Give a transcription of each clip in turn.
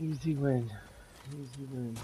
Easy win. Easy win.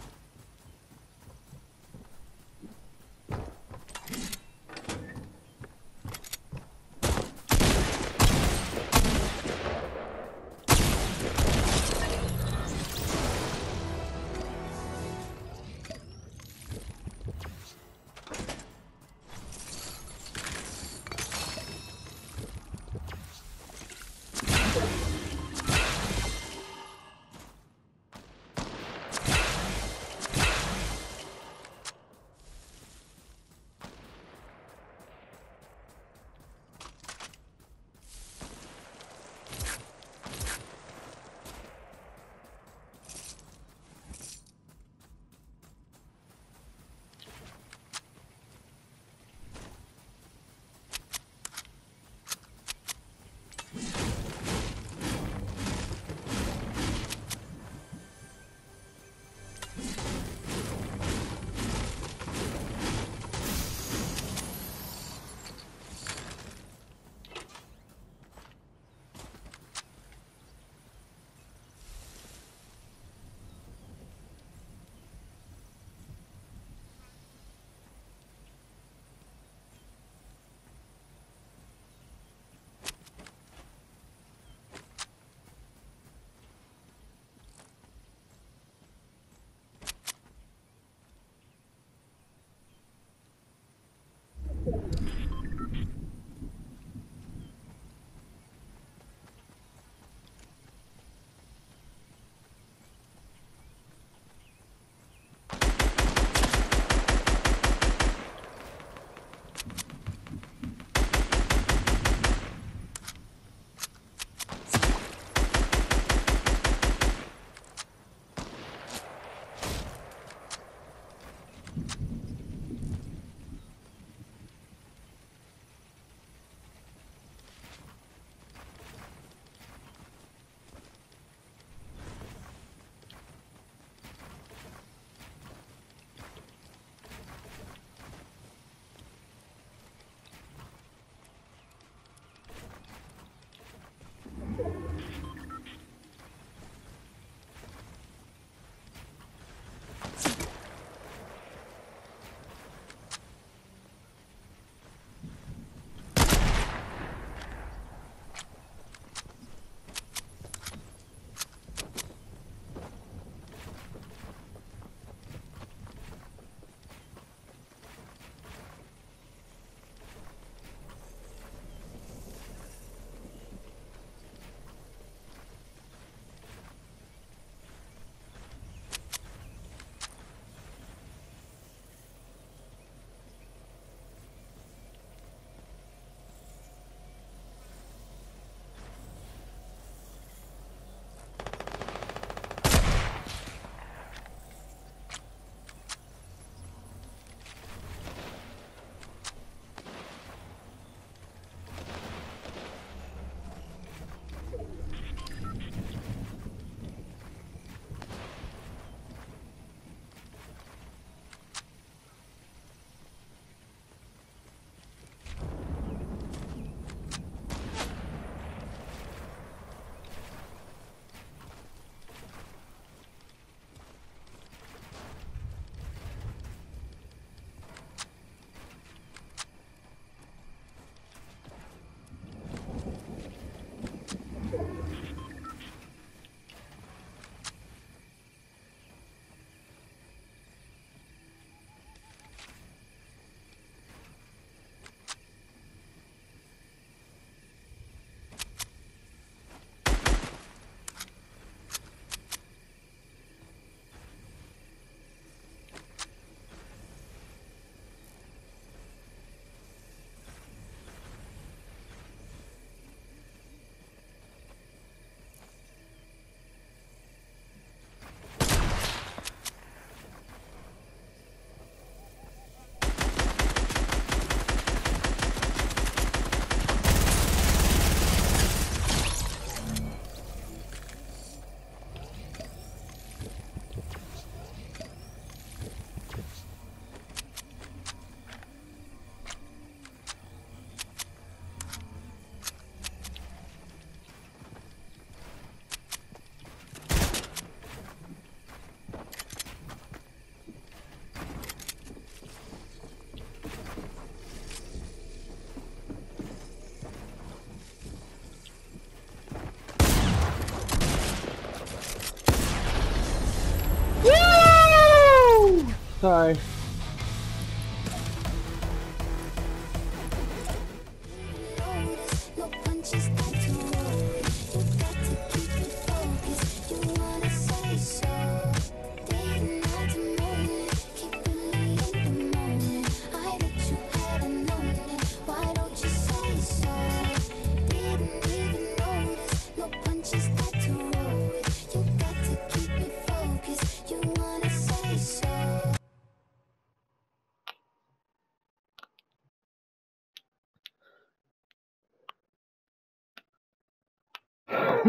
Sorry.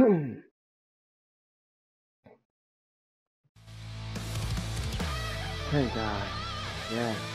Thank God. Yes.